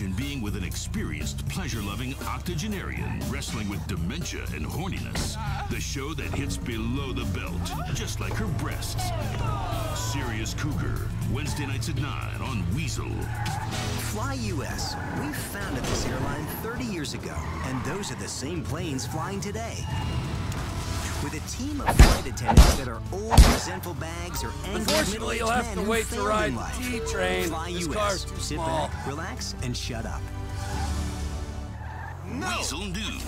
Imagine being with an experienced, pleasure-loving octogenarian wrestling with dementia and horniness. The show that hits below the belt, just like her breasts. Serious Cougar, Wednesday nights at 9 on Weazel. Fly US. We founded this airline 30 years ago, and those are the same planes flying today. With a team of flight attendants that are old, resentful bags or angry Unfortunately, you'll have to wait to ride life. T-Train. This US. car's too Sit small. back, relax, and shut up. Weazel News.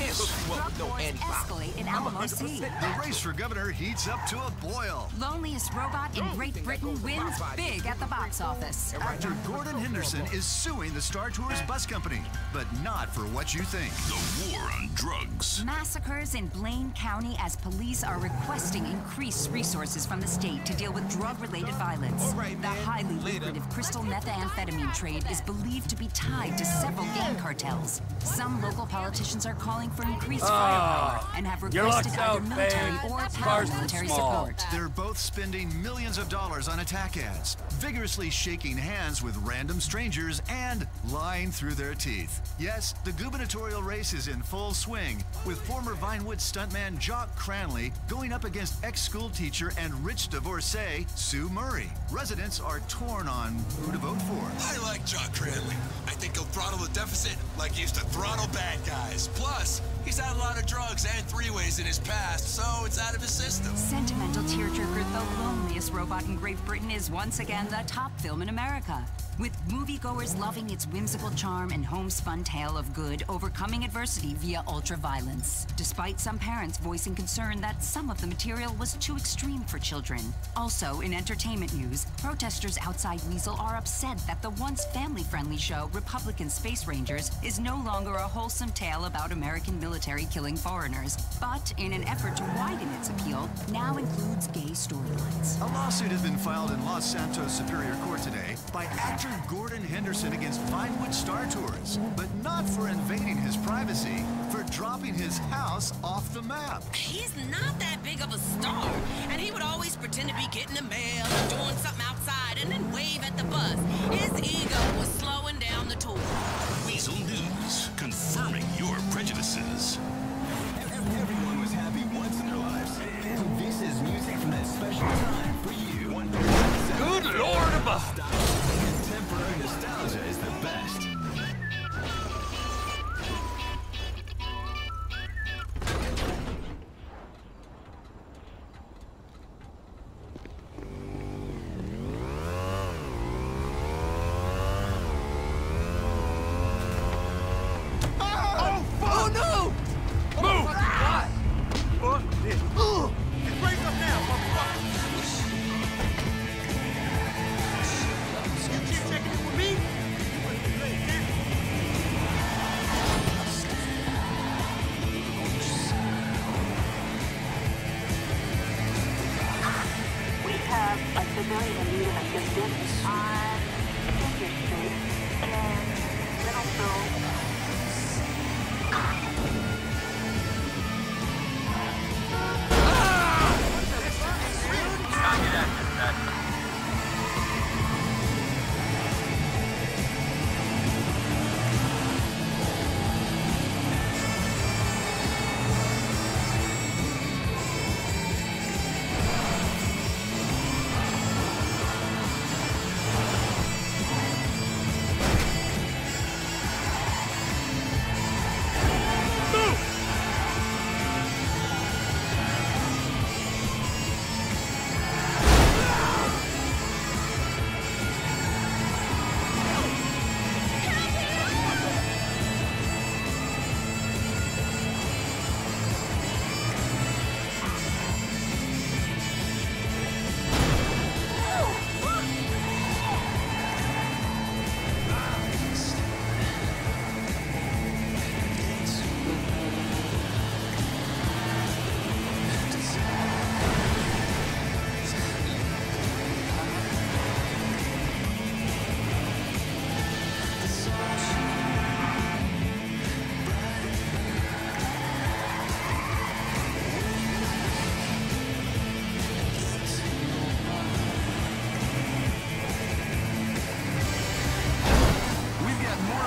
escalate in Alamo Sea. The race for governor heats up to a boil. Loneliest robot in Great Britain wins big at the box office. Actor Gordon Henderson is suing the Star Tours bus company, but not for what you think. The war on drugs. Massacres in Blaine County as police are requesting increased resources from the state to deal with drug-related violence. The highly lucrative crystal methamphetamine trade is believed to be tied to several gang cartels. Some local politicians are calling for increased Ah, firepower and have requested luck's either out, military babe. or This car's paramilitary support. They're both spending millions of dollars on attack ads, vigorously shaking hands with random strangers, and lying through their teeth. Yes, the gubernatorial race is in full swing, with former Vinewood stuntman Jock Cranley going up against ex-school teacher and rich divorcee Sue Murray. Residents are torn on who to vote for. I like Jock Cranley. I think he'll throttle the deficit like he used to throttle bad guys. Plus, he's had a lot of drugs and three-ways in his past, so it's out of his system. Sentimental tearjerker, The Loneliest Robot in Great Britain is once again the top film in America. With moviegoers loving its whimsical charm and homespun tale of good overcoming adversity via ultra-violence. Despite some parents voicing concern that some of the material was too extreme for children. Also, in entertainment news, protesters outside Weazel are upset that the once family-friendly show Republican Space Rangers is no longer a wholesome tale about American military killing foreigners, but in an effort to widen its appeal, now includes gay storylines. A lawsuit has been filed in Los Santos Superior Court today by Gordon Henderson against Vinewood Star Tours, but not for invading his privacy, for dropping his house off the map. He's not that big of a star, and he would always pretend to be getting a mail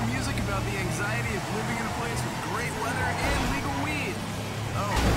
music about the anxiety of living in a place with great weather and legal weed. Oh.